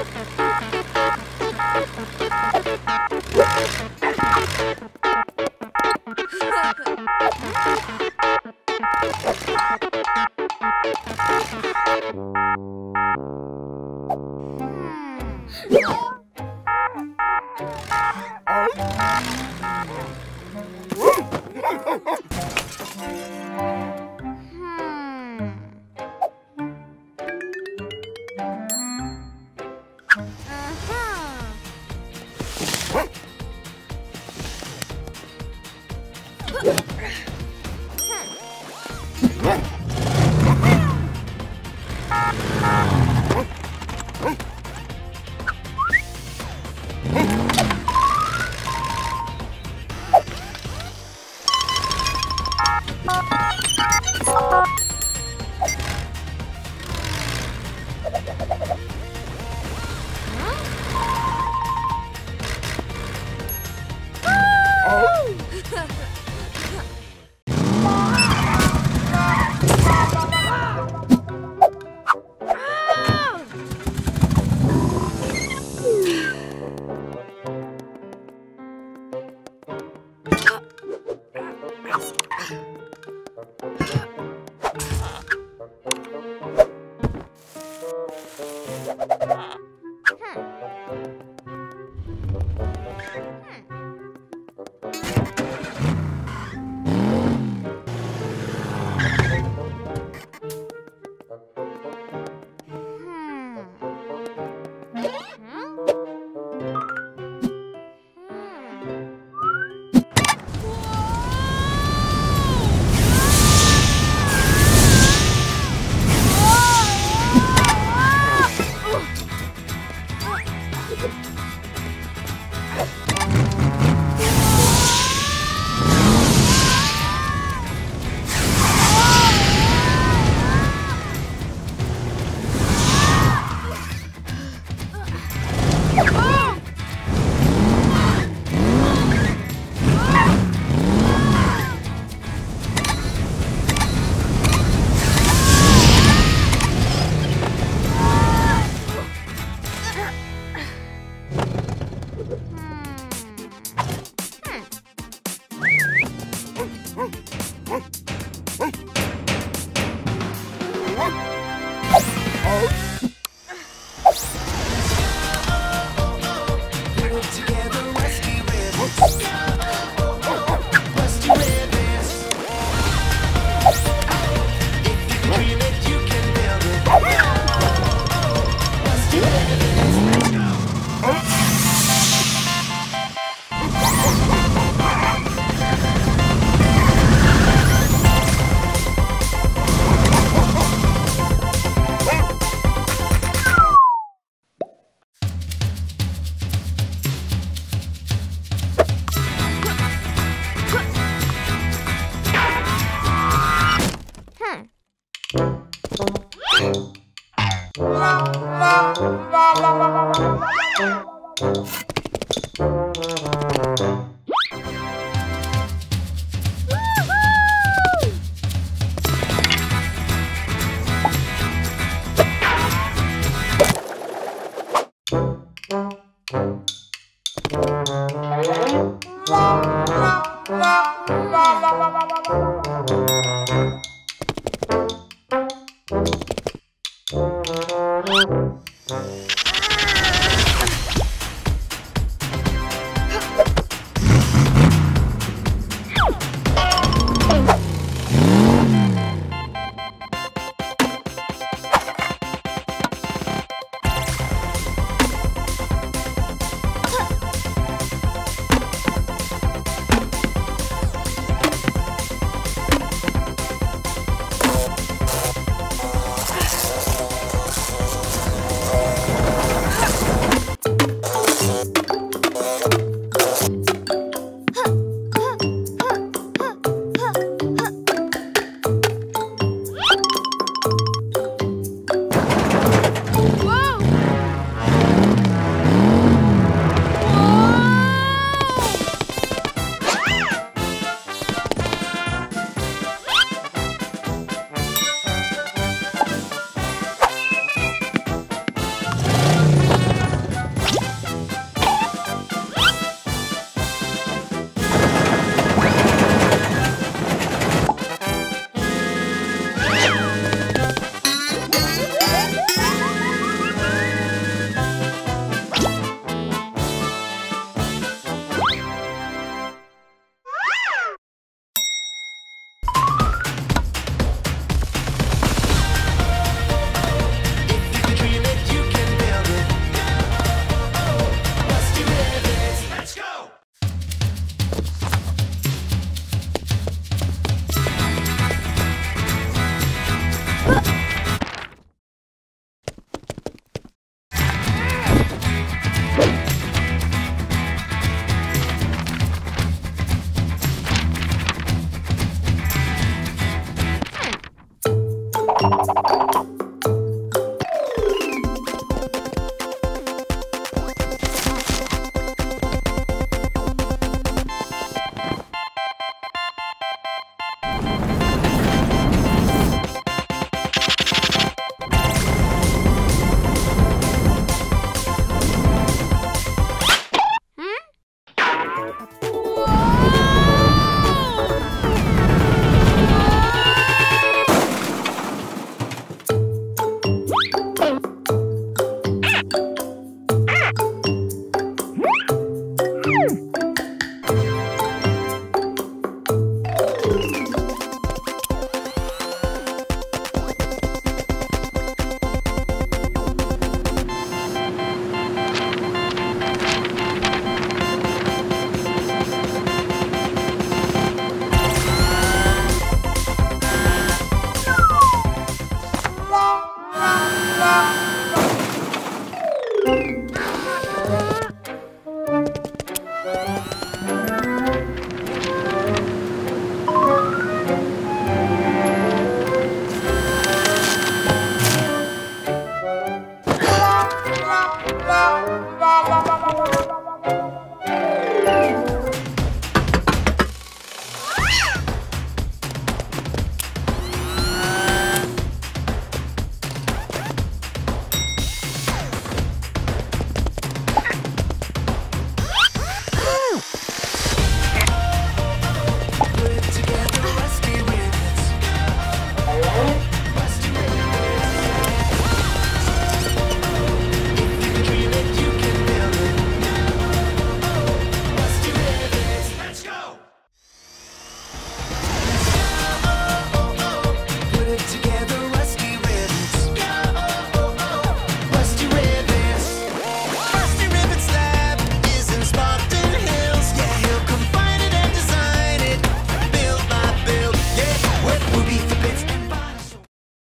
Ha ha ha! Huh?